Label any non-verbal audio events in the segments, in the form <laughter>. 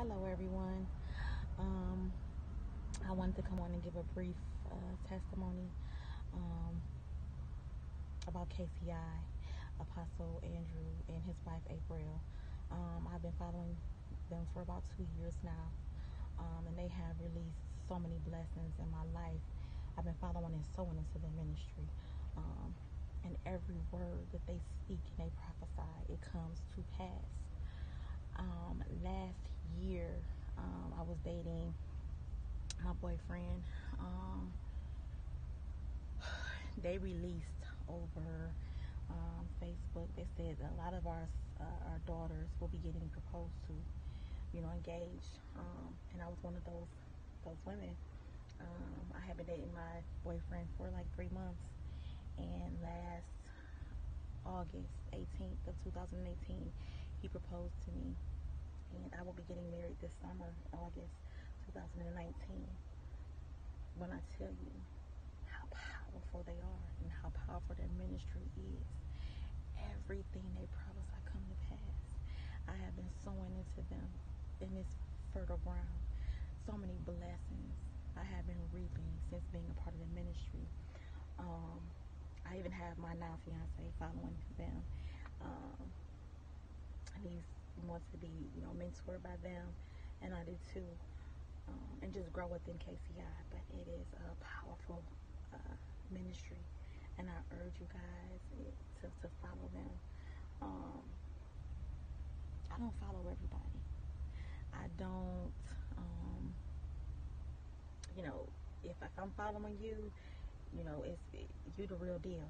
Hello, everyone. Um, I wanted to come on and give a brief uh, testimony um, about KCI, Apostle Andrew, and his wife April. Um, I've been following them for about two years now, um, and they have released so many blessings in my life. I've been following and sowing into their ministry. Um, and every word that they speak and they prophesy, it comes to pass. Um, last year, um, I was dating my boyfriend. Um, <sighs> they released over um, Facebook. They said a lot of our uh, our daughters will be getting proposed to, you know, engaged. Um, and I was one of those those women. Um, I had been dating my boyfriend for like three months, and last August 18th of 2018, he proposed to me and I will be getting married this summer, August 2019. When I tell you how powerful they are and how powerful their ministry is, everything they promise I come to pass. I have been sowing into them in this fertile ground. So many blessings I have been reaping since being a part of the ministry. Um, I even have my now fiance following them. Um, and wants to be, you know, mentored by them, and I do too, um, and just grow within KCI. But it is a powerful uh, ministry, and I urge you guys to, to follow them. Um, I don't follow everybody. I don't, um, you know, if, if I'm following you, you know, it's it, you the real deal.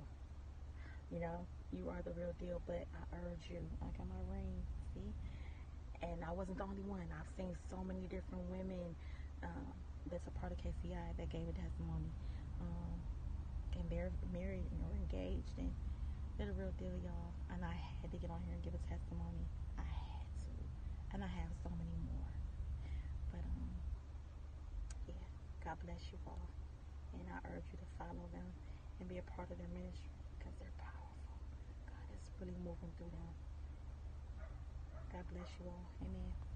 You know, you are the real deal. But I urge you. I got my ring. See, and I wasn't the only one. I've seen so many different women um, that's a part of KCI that gave a testimony. Um, and they're married or engaged, and they're the real deal, y'all. And I had to get on here and give a testimony. I had to, and I have so many more. But um, yeah, God bless you all, and I urge you to follow them and be a part of their ministry because they're powerful. God is really moving through them. God bless you all. Amen.